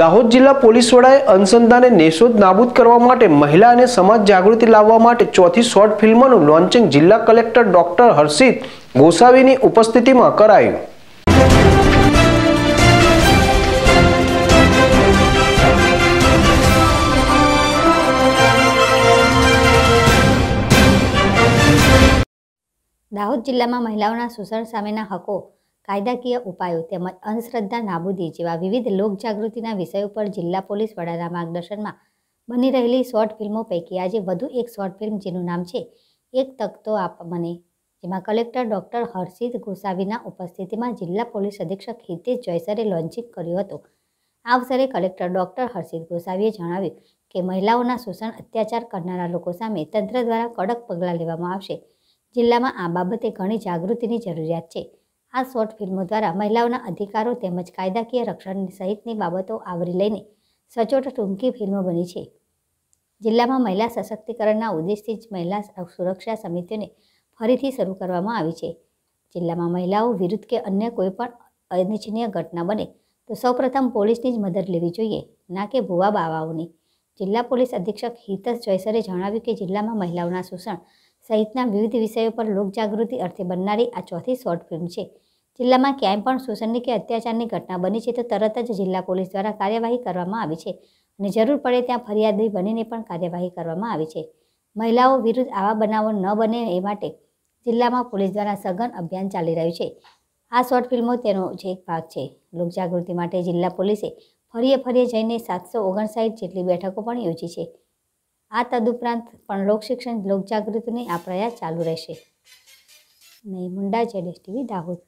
દાહોદ જિલ્લા પોલીસ વડાએ અનુસંધાને નેશોદ નાબૂદ કરવા માટે મહિલા અને સમાજ જાગૃતિ લાવવા માટે ચોથી શોર્ટ ફિલ્મનું લોન્ચિંગ જિલ્લા કલેક્ટર ડોક્ટર હર્ષિત ગોસાવીની ઉપસ્થિતિમાં કરાયું. દાહોદ જિલ્લામાં મહિલાઓના શોષણ સામેના હકો કાયદાકીય ઉપાયો તેમજ અંધશ્રદ્ધા નાબૂદી જેવા વિવિધ લોકજાગૃતિના વિષયો પર જિલ્લા પોલીસ વડાના માર્ગદર્શનમાં બની રહેલી શોર્ટ ફિલ્મો પૈકી આજે વધુ એક શોર્ટ ફિલ્મ જેનું નામ છે, એક તક તો આપ મને. જેમાં કલેક્ટર ડોક્ટર હર્ષિત ગોસાવીના ઉપસ્થિતિમાં જિલ્લા પોલીસ અધિક્ષક હિતેશ જયસરે લોન્ચિંગ કર્યું હતું. આ અવસરે કલેક્ટર ડોક્ટર હર્ષિત ગોસાવીએ જણાવ્યું કે મહિલાઓના શોષણ અત્યાચાર કરનારા લોકો સામે તંત્ર દ્વારા કડક પગલાં લેવામાં આવશે. જિલ્લામાં આ બાબતે ઘણી જાગૃતિની જરૂરિયાત છે. આ શોર્ટ ફિલ્મો દ્વારા મહિલાઓના અધિકારો તેમજ કાયદાકીય રક્ષણ સહિતની બાબતો આવરી લઈને સચોટ ટૂંકી ફિલ્મો બની છે. જિલ્લામાં મહિલા સશક્તિકરણના ઉદ્દેશથી જ મહિલા સુરક્ષા સમિતિઓને ફરીથી શરૂ કરવામાં આવી છે. જિલ્લામાં મહિલાઓ વિરુદ્ધ કે અન્ય કોઈપણ અનિચ્છનીય ઘટના બને તો સૌપ્રથમ પોલીસની જ મદદ લેવી જોઈએ, ના કે ભુવા બાવાઓની. જિલ્લા પોલીસ અધિક્ષક હિતસ જયસરે જણાવ્યું કે જિલ્લામાં મહિલાઓના શોષણ સહિતના વિવિધ વિષયો પર લોકજાગૃતિ અર્થે બનનારી આ ચોથી શોર્ટ ફિલ્મ છે. જિલ્લામાં ક્યાંય પણ શોષણની કે અત્યાચારની ઘટના બની છે તો તરત જ જિલ્લા પોલીસ દ્વારા કાર્યવાહી કરવામાં આવી છે અને જરૂર પડે ત્યાં ફરિયાદી બનીને પણ કાર્યવાહી કરવામાં આવી છે. મહિલાઓ વિરુદ્ધ આવા બનાવો ન બને એ માટે જિલ્લામાં પોલીસ દ્વારા સઘન અભિયાન ચાલી રહ્યું છે. આ શોર્ટ ફિલ્મો તેનો જ એક ભાગ છે. લોકજાગૃતિ માટે જિલ્લા પોલીસે ફરીએ ફરીએ જઈને સાતસો ઓગણસાઠ જેટલી બેઠકો પણ યોજી છે. આ તદુપરાંત પણ લોકશિક્ષણ લોકજાગૃતિની આ પ્રયાસ ચાલુ રહેશે. નહીં મુંડા, જેડેશ ટીવી, દાહોદ.